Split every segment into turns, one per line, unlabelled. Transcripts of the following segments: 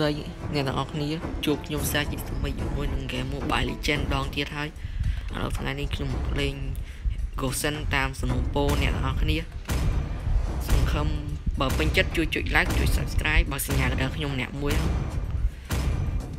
ស្ដីអ្នកទាំងអស់គ្នាជួបខ្ញុំសាជាថ្មីជាមួយនឹង Game Mobile Legend ដងទៀតហើយឥឡូវថ្ងៃនេះខ្ញុំលេង Ghosten តាមសំណុំពរអ្នកទាំងអស់គ្នាសង្ឃឹមបើពេញចិត្តជួយចុច like ជួយ subscribe បើសញ្ញាកណ្ដាលខ្ញុំអ្នកមួយ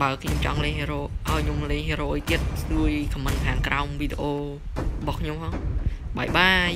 បើខ្ញុំចង់លេង hero ឲ្យខ្ញុំលេង hero អីទៀតជួយ comment ខាងក្រោមវីដេអូរបស់ខ្ញុំហ៎បាយបាយ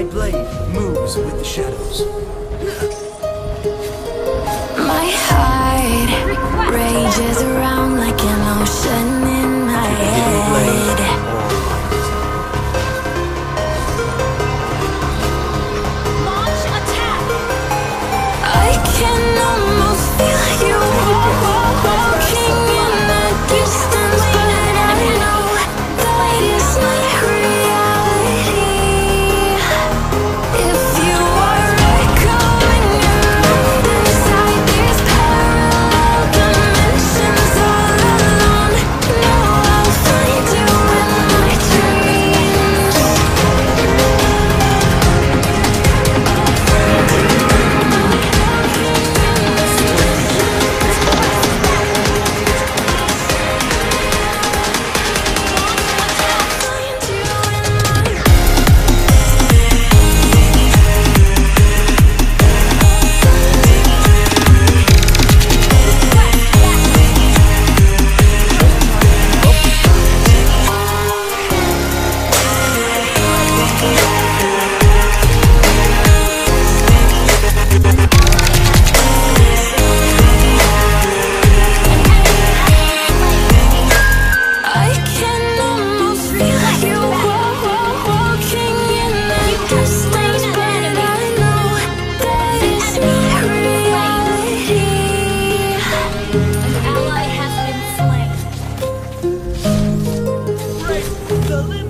My
blade moves with the shadows.
My heart rages around like an ocean in my head.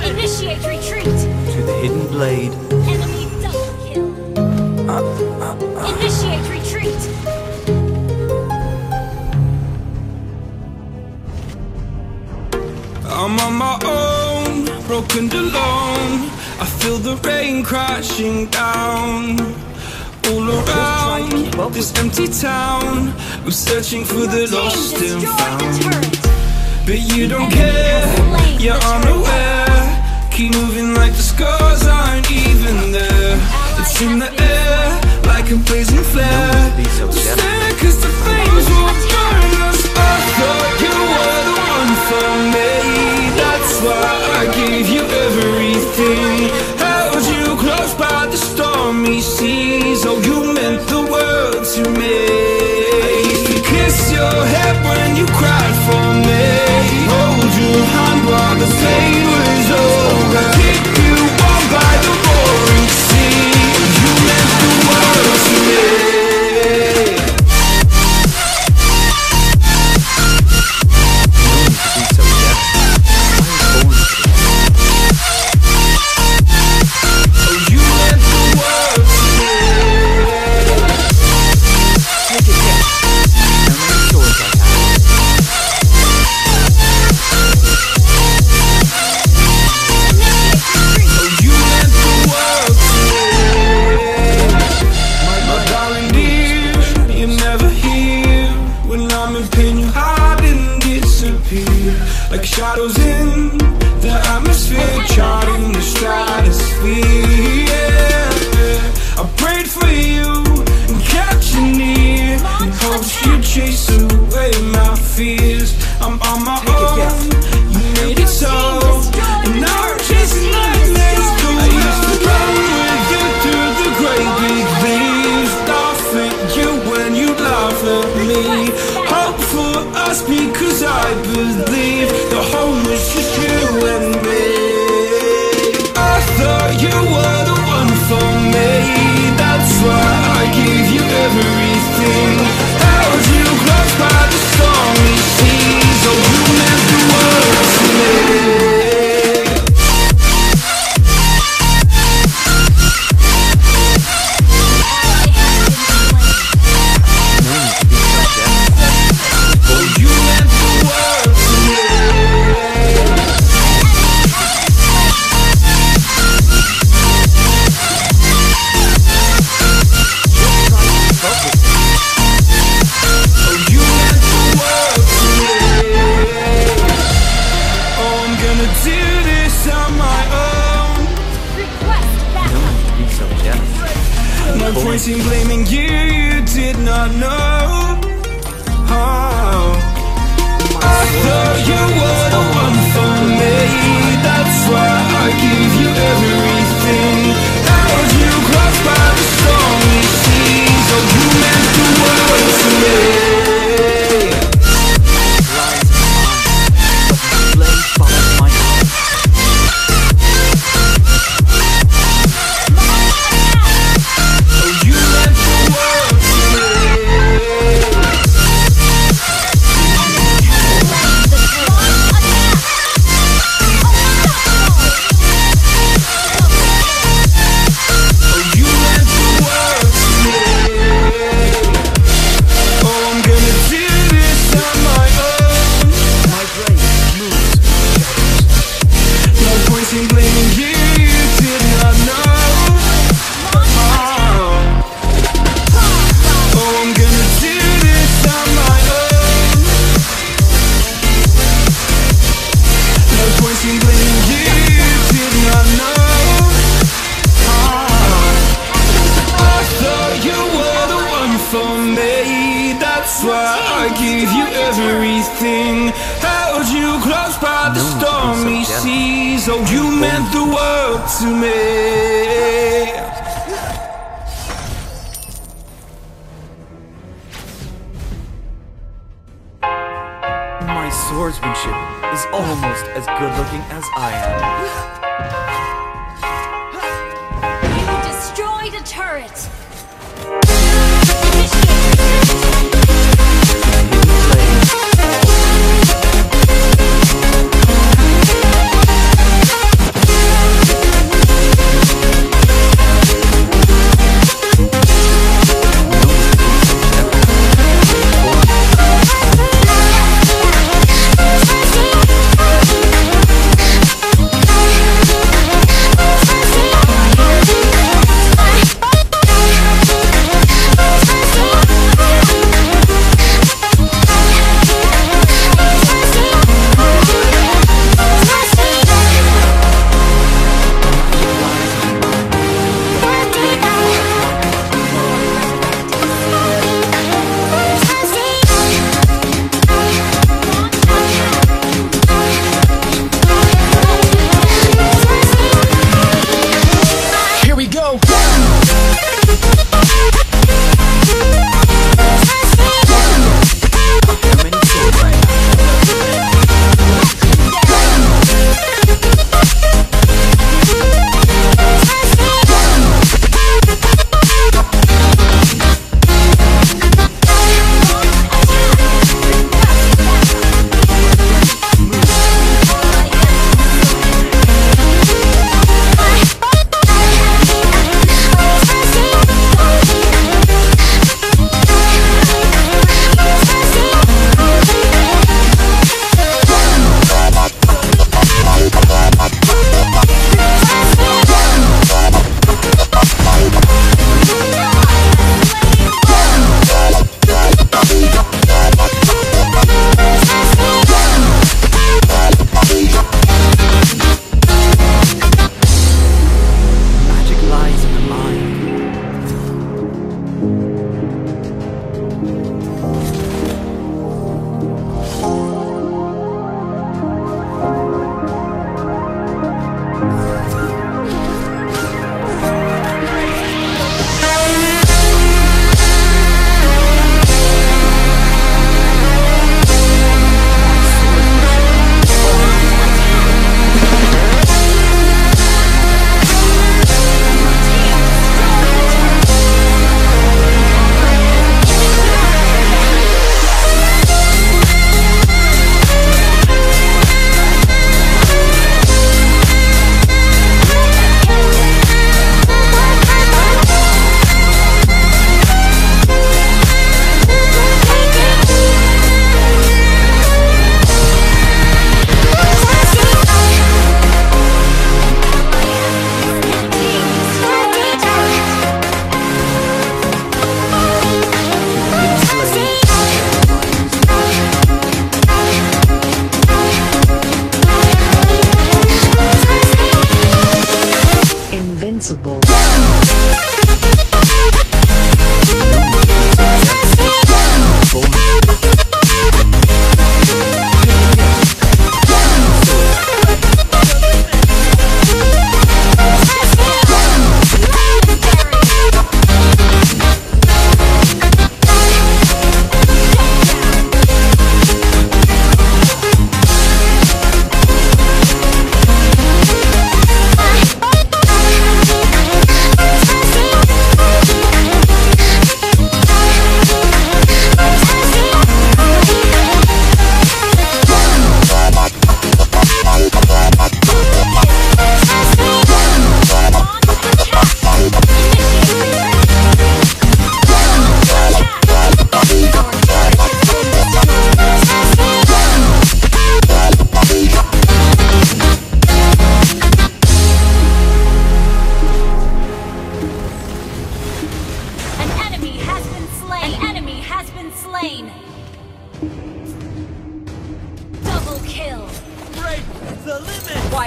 Initiate retreat!
To the hidden blade.
Enemy double kill! Initiate retreat!
I'm on my own, broken and alone. I feel the rain crashing down. All around this empty town, I'm searching for the lost and
destroyed the
found. But you don't care, you're unaware. Keep moving like the scars aren't even there. It's in the air, like a blazing flare. Just stare, cause the flames will burn us. I thought you were the one for me. That's why I gave you everything. Held you close by the stormy seas. Oh, you meant the world to me. diamond pin you hide and disappear Like shadows in the atmosphere Charting the stratosphere yeah. I prayed for you and kept you near In hopes you chase away my fear. to me. My
swordsmanship is almost as good looking as I am.
You destroyed a turret!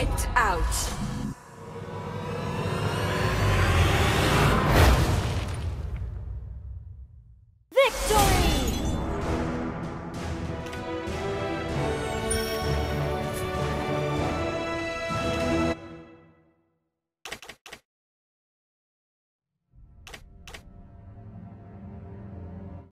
Wiped out.